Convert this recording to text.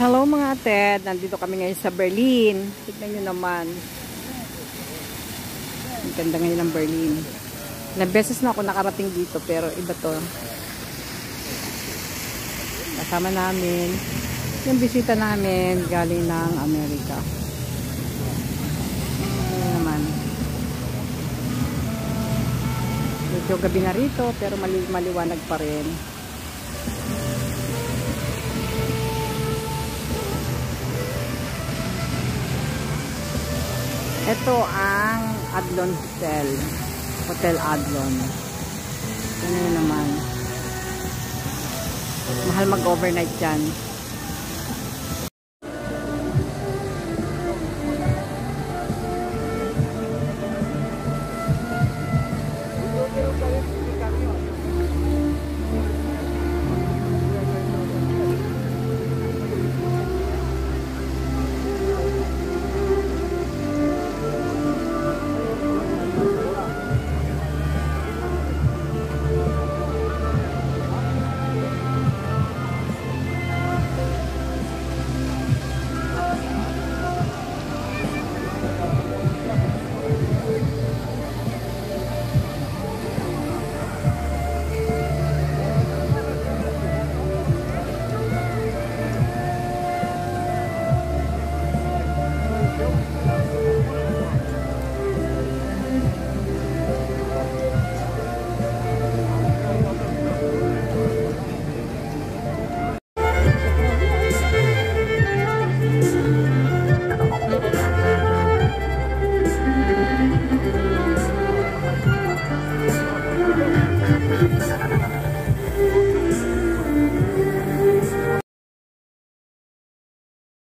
Hello mga ated, nandito kami ngayon sa Berlin. Tignan nyo naman. Ang ganda ngayon ng Berlin. Ilang beses na ako nakarating dito pero iba to. Kasama namin. Yung bisita namin galing ng Amerika. Ayan naman. Medyo gabi na rito pero mali maliwanag pa rin. Ito ang Adlon Hotel. Hotel Adlon. Ano naman. Mahal mag-overnight dyan.